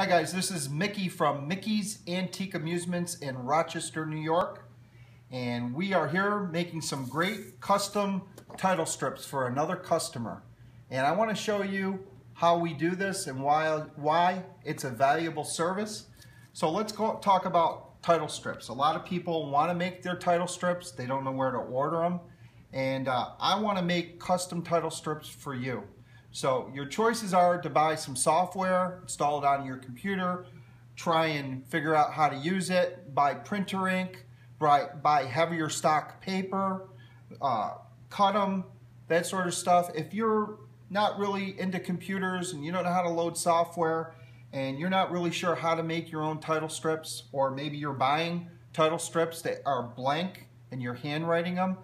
Hi guys, this is Mickey from Mickey's Antique Amusements in Rochester, New York. And we are here making some great custom title strips for another customer. And I want to show you how we do this and why, why it's a valuable service. So let's go talk about title strips. A lot of people want to make their title strips. They don't know where to order them. And uh, I want to make custom title strips for you. So your choices are to buy some software, install it on your computer, try and figure out how to use it, buy printer ink, buy, buy heavier stock paper, uh, cut them, that sort of stuff. If you're not really into computers and you don't know how to load software and you're not really sure how to make your own title strips or maybe you're buying title strips that are blank and you're handwriting them,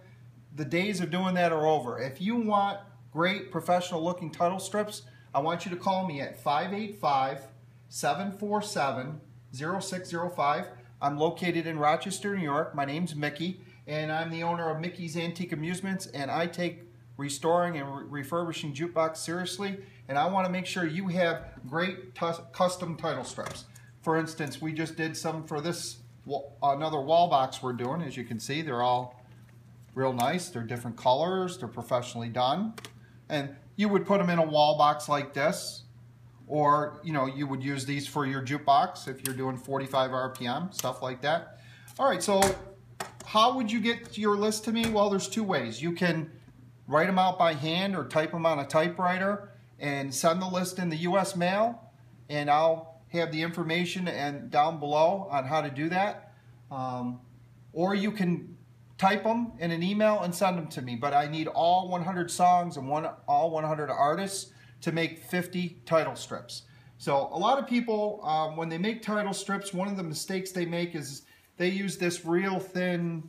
the days of doing that are over. If you want great professional looking title strips, I want you to call me at 585-747-0605. I'm located in Rochester, New York. My name's Mickey, and I'm the owner of Mickey's Antique Amusements, and I take restoring and re refurbishing jukebox seriously, and I want to make sure you have great custom title strips. For instance, we just did some for this another wall box we're doing. As you can see, they're all real nice. They're different colors. They're professionally done. And you would put them in a wall box like this, or you know, you would use these for your jukebox if you're doing 45 RPM, stuff like that. All right, so how would you get your list to me? Well, there's two ways. You can write them out by hand or type them on a typewriter and send the list in the U.S. mail, and I'll have the information and down below on how to do that. Um, or you can type them in an email and send them to me. But I need all 100 songs and one, all 100 artists to make 50 title strips. So a lot of people, um, when they make title strips, one of the mistakes they make is they use this real thin,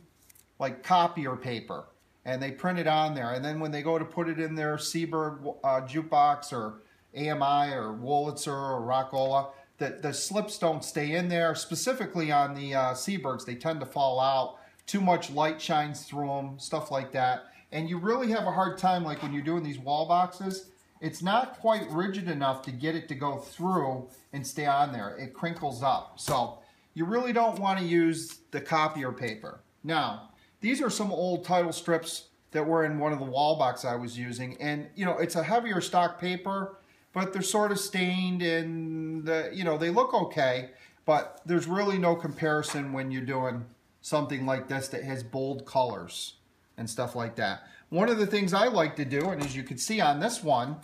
like copier paper, and they print it on there. And then when they go to put it in their Seeburg uh, jukebox or AMI or Wurlitzer or Rockola, the, the slips don't stay in there. Specifically on the uh, Seeburgs, they tend to fall out too much light shines through them, stuff like that. And you really have a hard time, like when you're doing these wall boxes, it's not quite rigid enough to get it to go through and stay on there. It crinkles up. So you really don't want to use the copier paper. Now, these are some old title strips that were in one of the wall boxes I was using. And, you know, it's a heavier stock paper, but they're sort of stained and, the, you know, they look okay. But there's really no comparison when you're doing something like this that has bold colors and stuff like that. One of the things I like to do, and as you can see on this one,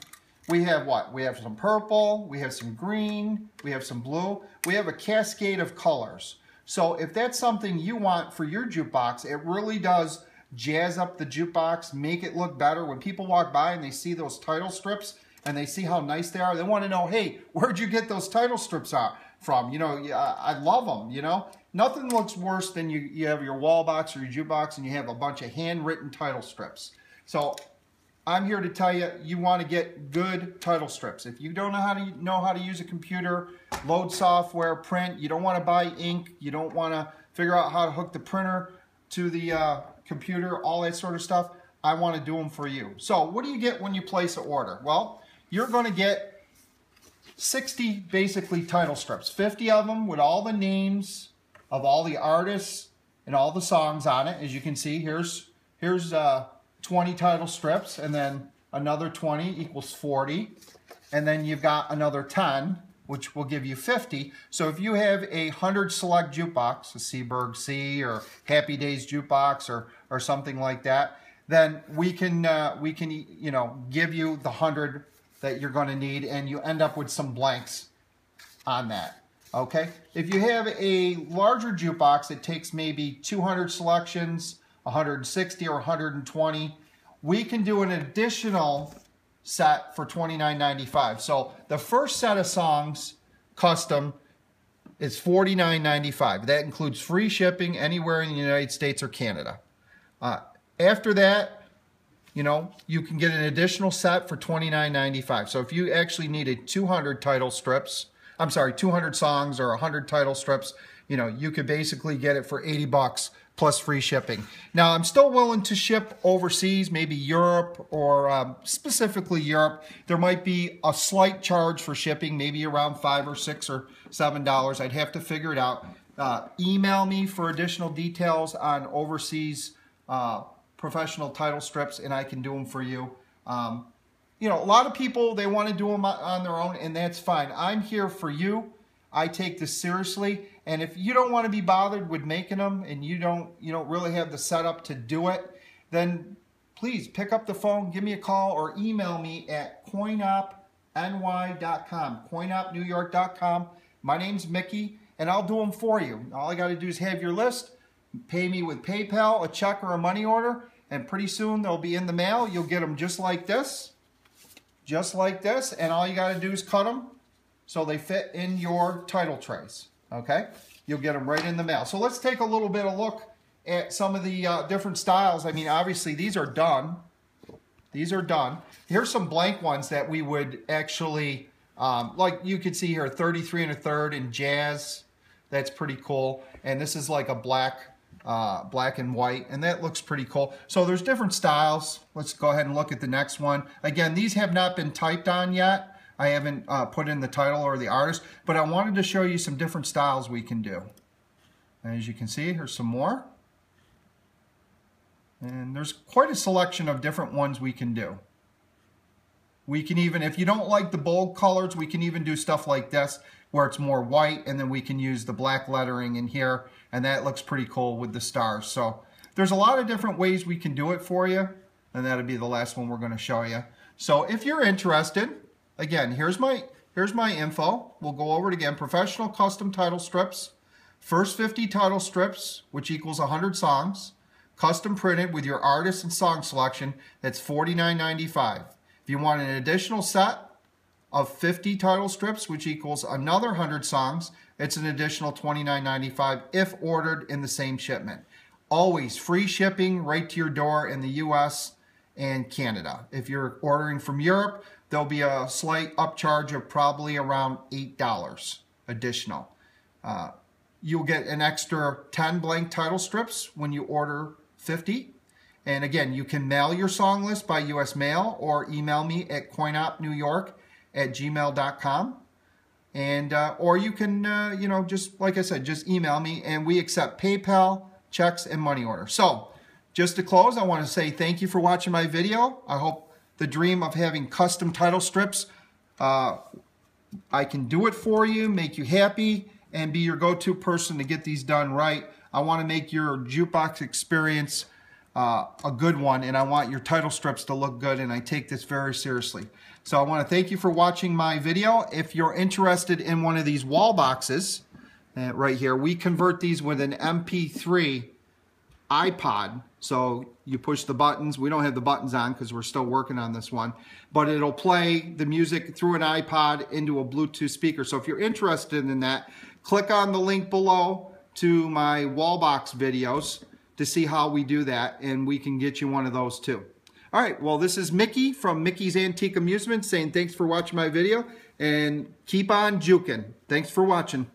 we have what? We have some purple, we have some green, we have some blue. We have a cascade of colors. So if that's something you want for your jukebox, it really does jazz up the jukebox, make it look better. When people walk by and they see those title strips and they see how nice they are, they want to know, hey, where'd you get those title strips out from? You know, I love them, you know? Nothing looks worse than you, you have your wall box or your jukebox and you have a bunch of handwritten title strips. So I'm here to tell you, you want to get good title strips. If you don't know how to know how to use a computer, load software, print, you don't want to buy ink, you don't want to figure out how to hook the printer to the uh, computer, all that sort of stuff, I want to do them for you. So what do you get when you place an order? Well, you're going to get 60 basically title strips, 50 of them with all the names, of all the artists and all the songs on it. As you can see, here's here's uh, 20 title strips, and then another 20 equals 40. And then you've got another 10, which will give you 50. So if you have a 100 select jukebox, a Seeburg C or Happy Days jukebox or, or something like that, then we can, uh, we can you know, give you the 100 that you're going to need, and you end up with some blanks on that okay? If you have a larger jukebox that takes maybe 200 selections, 160 or 120, we can do an additional set for $29.95. So the first set of songs, custom, is $49.95. That includes free shipping anywhere in the United States or Canada. Uh, after that, you know, you can get an additional set for $29.95. So if you actually needed 200 title strips, I'm sorry, 200 songs or 100 title strips, you know, you could basically get it for 80 bucks plus free shipping. Now, I'm still willing to ship overseas, maybe Europe or um, specifically Europe. There might be a slight charge for shipping, maybe around five or six or seven dollars. I'd have to figure it out. Uh, email me for additional details on overseas uh, professional title strips, and I can do them for you. Um, you know, a lot of people, they want to do them on their own, and that's fine. I'm here for you. I take this seriously. And if you don't want to be bothered with making them and you don't, you don't really have the setup to do it, then please pick up the phone, give me a call, or email me at coinopny.com, coinopnewyork.com. My name's Mickey, and I'll do them for you. All I got to do is have your list, pay me with PayPal, a check, or a money order, and pretty soon they'll be in the mail. You'll get them just like this, just like this, and all you got to do is cut them so they fit in your title trays, okay? You'll get them right in the mail. So let's take a little bit of look at some of the uh, different styles. I mean, obviously these are done. These are done. Here's some blank ones that we would actually, um, like you could see here, 33 and a third in jazz. That's pretty cool. And this is like a black, uh, black and white, and that looks pretty cool. So there's different styles. Let's go ahead and look at the next one. Again, these have not been typed on yet. I haven't uh, put in the title or the artist, but I wanted to show you some different styles we can do. As you can see, here's some more. And there's quite a selection of different ones we can do. We can even, if you don't like the bold colors, we can even do stuff like this where it's more white and then we can use the black lettering in here and that looks pretty cool with the stars. So there's a lot of different ways we can do it for you and that'll be the last one we're going to show you. So if you're interested, Again, here's my here's my info. We'll go over it again. Professional custom title strips. First 50 title strips, which equals 100 songs. Custom printed with your artist and song selection, that's $49.95. If you want an additional set of 50 title strips, which equals another 100 songs, it's an additional $29.95 if ordered in the same shipment. Always free shipping right to your door in the US and Canada. If you're ordering from Europe, there'll be a slight upcharge of probably around $8 additional. Uh, you'll get an extra 10 blank title strips when you order 50. And again, you can mail your song list by U.S. mail or email me at coinopnewyork at gmail.com. And, uh, or you can, uh, you know, just like I said, just email me and we accept PayPal, checks, and money order. So just to close, I want to say thank you for watching my video. I hope the dream of having custom title strips, uh, I can do it for you, make you happy, and be your go-to person to get these done right. I want to make your jukebox experience uh, a good one, and I want your title strips to look good, and I take this very seriously. So I want to thank you for watching my video. If you're interested in one of these wall boxes, uh, right here, we convert these with an MP3 iPod. So you push the buttons. We don't have the buttons on because we're still working on this one. But it'll play the music through an iPod into a Bluetooth speaker. So if you're interested in that, click on the link below to my wall box videos to see how we do that. And we can get you one of those too. All right, well, this is Mickey from Mickey's Antique Amusement saying thanks for watching my video and keep on juking. Thanks for watching.